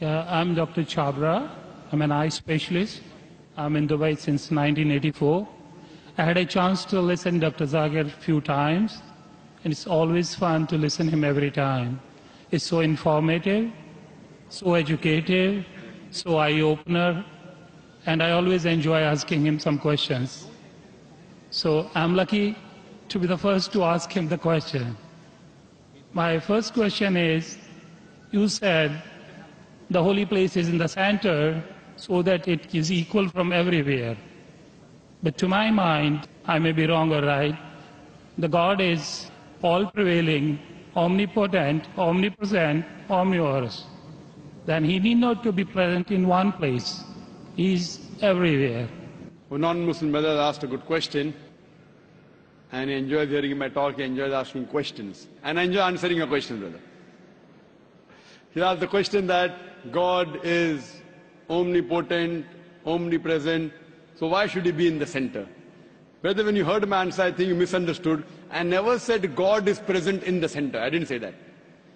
Yeah, I'm Dr. Chabra. I'm an eye specialist. I'm in Dubai since 1984. I had a chance to listen Dr. Zakir a few times, and it's always fun to listen him every time. It's so informative, so educative, so eye-opener, and I always enjoy asking him some questions. So I'm lucky to be the first to ask him the question. My first question is, you said the holy place is in the center so that it is equal from everywhere. But to my mind, I may be wrong or right, the God is all prevailing, omnipotent, omnipresent, omnivorous. Then he need not to be present in one place. He is everywhere. A non-Muslim brother asked a good question, and he enjoys hearing my talk, he enjoys asking questions. And I enjoy answering your question, brother. He asked the question that God is omnipotent, omnipresent, so why should he be in the center? Brother, when you heard my answer, I think you misunderstood. I never said God is present in the center. I didn't say that.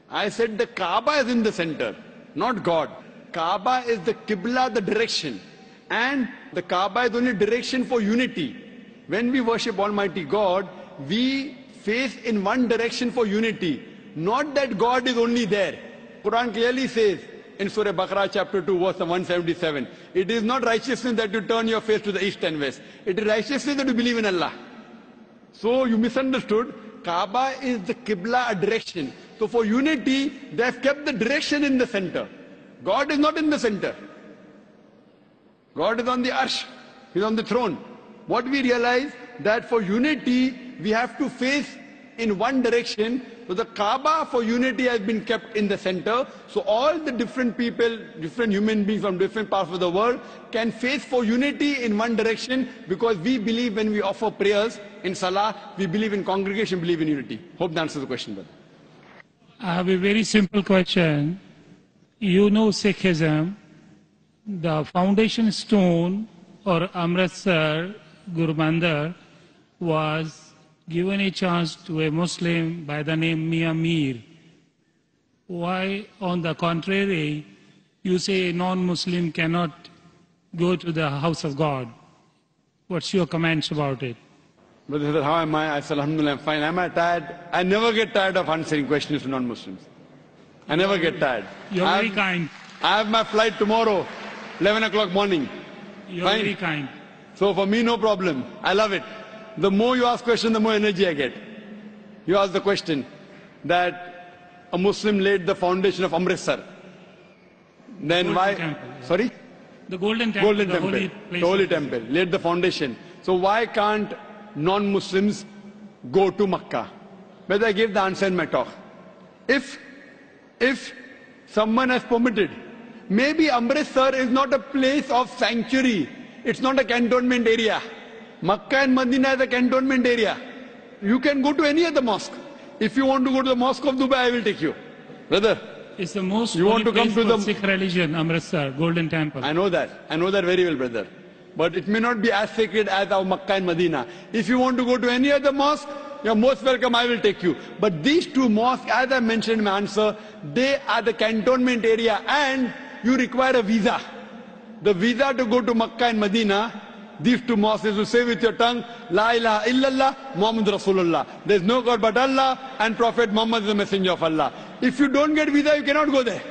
I said the Kaaba is in the center, not God. Kaaba is the Qibla, the direction. And the Kaaba is only direction for unity. When we worship Almighty God, we face in one direction for unity. Not that God is only there. Quran clearly says in Surah Baqarah chapter 2 verse 177, it is not righteousness that you turn your face to the east and west. It is righteousness that you believe in Allah. So you misunderstood. Kaaba is the Qibla, direction. So for unity, they have kept the direction in the center. God is not in the center. God is on the arsh. He's on the throne. What we realize that for unity, we have to face in one direction. So the Kaaba for unity has been kept in the center. So all the different people, different human beings from different parts of the world can face for unity in one direction because we believe when we offer prayers in Salah, we believe in congregation, believe in unity. Hope that answers the question, brother. I have a very simple question. You know Sikhism, the foundation stone or Amritsar Gurmandir was given a chance to a Muslim by the name Mian Mir. Why, on the contrary, you say a non-Muslim cannot go to the house of God? What's your comments about it? Brother how am I? I said, Alhamdulillah, I'm fine. Am I tired? I never get tired of answering questions to non-Muslims. I never get tired. You're I very kind. I have my flight tomorrow, 11 o'clock morning. You're Fine. very kind. So for me, no problem. I love it. The more you ask questions, the more energy I get. You ask the question that a Muslim laid the foundation of Amritsar. Then Golden why? temple, yeah. Sorry? The Golden Temple, Golden the Temple. holy the Holy Temple. Laid the foundation. So why can't non-Muslims go to Makkah? Whether I gave the answer in my talk. If, if someone has permitted, maybe Amritsar is not a place of sanctuary. It's not a cantonment area. Makkah and Medina is a cantonment area. You can go to any other mosque. If you want to go to the mosque of Dubai, I will take you. Brother, It's the most You want to come to the- Sikh religion, Amritsar, Golden Temple. I know that. I know that very well, brother. But it may not be as sacred as our Makkah and Medina. If you want to go to any other mosque, you're most welcome, I will take you. But these two mosques, as I mentioned in my answer, they are the cantonment area and you require a visa. The visa to go to Makkah and Medina, these two mosques is to say with your tongue, La ilaha illallah, Muhammad Rasulullah. There is no God but Allah and Prophet Muhammad is the messenger of Allah. If you don't get visa, you cannot go there.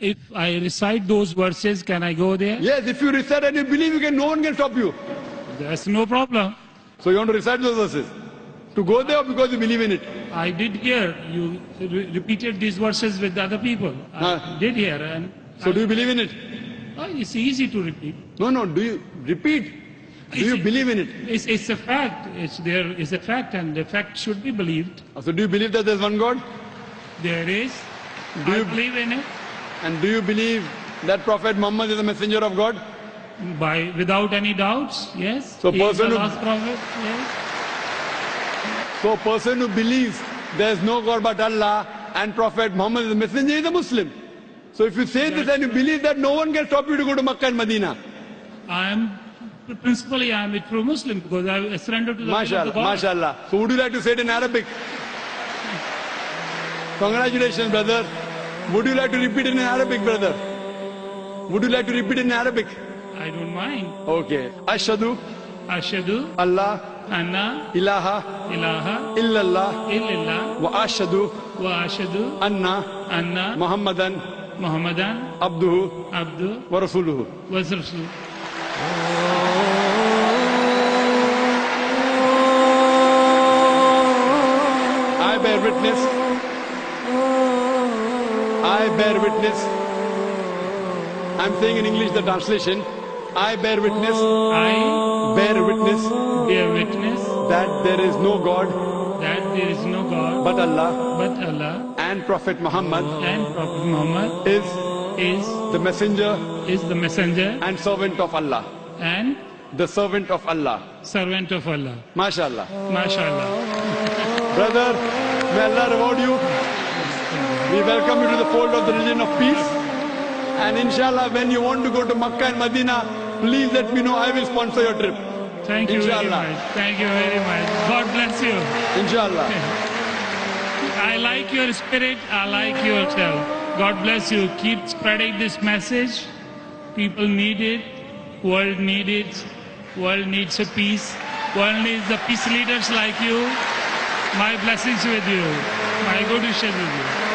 If I recite those verses, can I go there? Yes, if you recite and you believe, you can, no one can stop you. That's no problem. So you want to recite those verses? To go there or because you believe in it? I did hear you re- repeated these verses with other people. I did hear, and So do you believe in it? oh, it's easy to repeat. No, no, do you repeat? Do you believe in it? It's, it's a fact. It's there is a fact, and the fact should be believed. So do you believe that there's one God? There is. Do I you- believe in it And do you believe that Prophet Muhammad is a messenger of God? by without any doubts. Yes. So He is the person who- prophet. Yes. So a person who believes there's no God but Allah and Prophet Muhammad is a messenger is a Muslim. So if you say this and you believe that no one can stop you to go to Makkah and Medina. I am principally I am a true Muslim because I surrendered to the will of the God. MashaAllah. So would you like to say it in Arabic? Congratulations, brother. Would you like to repeat it in Arabic, brother? Would you like to repeat in Arabic? I don't mind. Okay. Ashadu Ashadu Allah anna ilaha ilaha illallah illallah wa ashadu wa ashadu anna anna Muhammadan Muhammadan abduhu abdu wa rasuluhu. wa rasul. I bear witness. I bear witness. I'm saying in English the translation. I bear witness, I bear witness bear witness that there is no God that there is no God but Allah but Allah and Prophet Muhammad and Prophet Muhammad is is the messenger is the messenger and servant of Allah. and The servant of Allah. servant of Allah. MashaAllah. MashaAllah. Brother, may Allah reward you. We welcome you to the fold of the religion of peace. And inshallah, when you want to go to Makkah and Medina, please let me know. I will sponsor your trip. Thank you very much. Thank you very much. God bless you. Inshallah. I like your spirit. I like yourself. God bless you. Keep spreading this message. People need it. World need it. World needs a peace. World needs the peace leaders like you. My blessings with you. My good wishes with you.